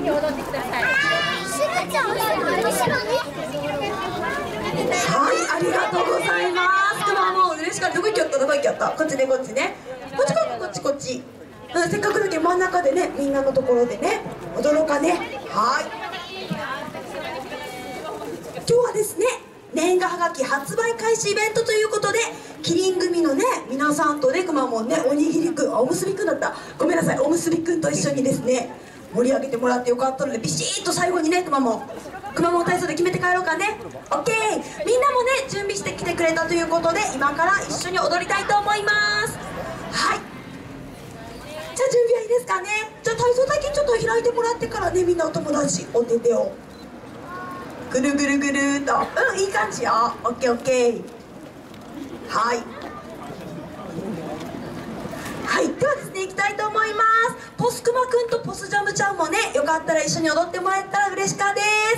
に踊ってください。ちゃん、ね。はい、ありがとうございます。もう嬉しかった。どこ行きよった？どこ行きよった？こっちねこっちね。こっちこっちこっち。せっかくだけ真ん中でね、みんなのところでね、驚かね。はい。今日はですね、年賀はがき発売開始イベントということでキリン組のね皆さんとねくまモンねおにぎりくんおむすびくんだったごめんなさいおむすびくんと一緒にですね盛り上げてもらってよかったのでビシッと最後にねくまモンくまモン体操で決めて帰ろうかね。オッケー！みんなもね準備してきてくれたということで今から一緒に踊りたいと思います。はい。じゃあ準備はいいですかね。じゃあ体操だけちょっと開いてもらってからねみんなお友達お手手を。ぐるぐるぐるっと。うんいい感じよ。オッケーオッケー。はい。はい。ではですねいきたいと思います。くんとポスジャムちゃんもねよかったら一緒に踊ってもらえたら嬉しかです